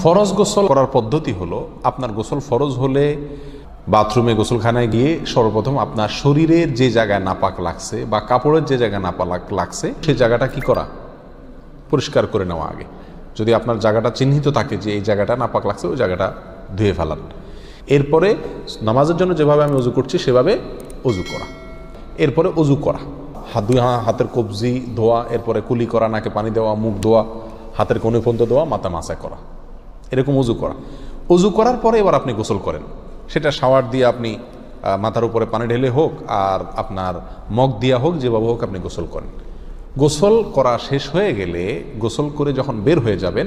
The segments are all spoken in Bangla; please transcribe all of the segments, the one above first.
ফরজ গোসল করার পদ্ধতি হলো, আপনার গোসল ফরজ হলে বাথরুমে গোসলখানায় গিয়ে সর্বপ্রথম আপনার শরীরের যে জায়গায় নাপাক লাগছে বা কাপড়ের যে জায়গায় নাপাক লাগছে সেই জায়গাটা কি করা? পরিষ্কার করে নেওয়া আগে। যদি আপনার জায়গাটা চিহ্নিত থাকে যে এই জায়গাটা নাপাক লাগছে, ওই জায়গাটা ধুয়ে ফেলান। এরপরে নামাজের জন্য যেভাবে আমি অজু করছি, সেভাবে অজু করা। এরপরে অজু করা। হাত দুই হাতের কবজি ধোয়া, এরপরে কুলি করা, নাকে পানি দেওয়া, মুখ ধোয়া, হাতের কোণে পর্যন্ত ধোয়া, মাথা মাসা করা। এরকম অজু করা। অজু করার পরে এবার আপনি গোসল করেন। সেটা শাওয়ার দিয়ে আপনি মাথার উপরে পানি ঢেলে হোক আর আপনার মগ দিয়া হোক, যেভাবে হোক আপনি গোসল করেন। গোসল করা শেষ হয়ে গেলে গোসল করে যখন বের হয়ে যাবেন,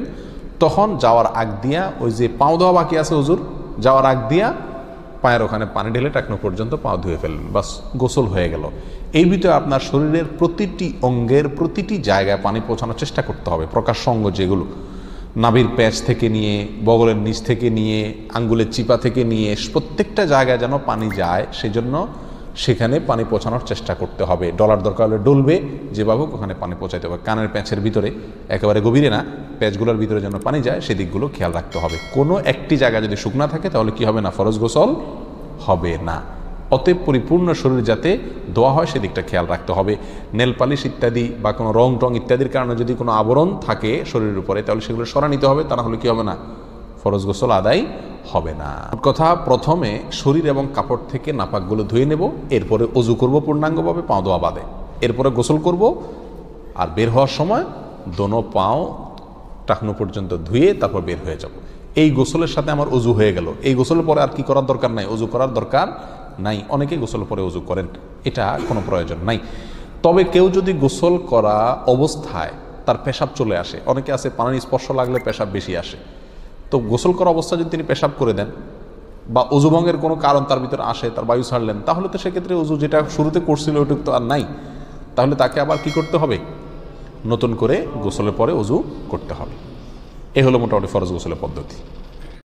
তখন যাওয়ার আগ দিয়া ওই যে পাও দেওয়া বাকি আছে হুজুর, যাওয়ার আগ দিয়া পায়ের ওখানে পানি ঢেলে টাকনো পর্যন্ত পা ধুয়ে ফেললেন। বাস, গোসল হয়ে গেল। এই ভিতরে আপনার শরীরের প্রতিটি অঙ্গের প্রতিটি জায়গায় পানি পৌঁছানোর চেষ্টা করতে হবে। প্রকাশ্য অঙ্গ যেগুলো। নাভির প্যাচ থেকে নিয়ে, বগলের নিচ থেকে নিয়ে, আঙ্গুলের চিপা থেকে নিয়ে, প্রত্যেকটা জায়গায় যেন পানি যায়, সেজন্য সেখানে পানি পৌঁছানোর চেষ্টা করতে হবে। ডলার দরকার হলে ডলবে যেভাবে হোক ওখানে পানি পৌঁছাতে হবে। কানের প্যাঁচের ভিতরে, একেবারে গভীরে না, প্যাঁচগুলোর ভিতরে যেন পানি যায় সেদিকগুলো খেয়াল রাখতে হবে। কোনো একটি জায়গা যদি শুকনা থাকে, তাহলে কি হবে না? ফরজ গোসল হবে না। অতএব পরিপূর্ণ শরীর যাতে দোয়া হয়, সেদিকটা খেয়াল রাখতে হবে। নেল পালিশ ইত্যাদি বা কোনো রং টং ইত্যাদির কারণে যদি কোনো আবরণ থাকে শরীরের উপরে, তাহলে সেগুলো সরা নিতে হবে, তা না হলে কি হবে না? ফরজ গোসল আদায় হবে না। কথা, প্রথমে শরীর এবং কাপড় থেকে নাপাকগুলো ধুয়ে নেব, এরপরে অজু করব পূর্ণাঙ্গভাবে, পাও দোয়া বাদে। এরপরে গোসল করব, আর বের হওয়ার সময় দোনো পাও টাকনো পর্যন্ত ধুয়ে তারপর বের হয়ে যাব। এই গোসলের সাথে আমার অজু হয়ে গেল। এই গোসলের পরে আর কি করার দরকার নাই, অজু করার দরকার নাই, অনেকেই গোসলের পরে অজু করেন, এটা কোনো প্রয়োজন নাই। তবে কেউ যদি গোসল করা অবস্থায় তার পেশাব চলে আসে, অনেকে আছে পানির স্পর্শ লাগলে পেশাব বেশি আসে। তো গোসল করা অবস্থায় যদি তিনি পেশাব করে দেন বা অজুভঙ্গের কোনো কারণ তার ভিতরে আসে, তার বায়ু ছাড়লেন, তাহলে তো সেক্ষেত্রে অজু যেটা শুরুতে করছিল ওইটুকু তো আর নাই। তাহলে তাকে আবার কি করতে হবে? নতুন করে গোসলের পরে অজু করতে হবে। এ হলো মোটামুটি ফরজ গোসলের পদ্ধতি।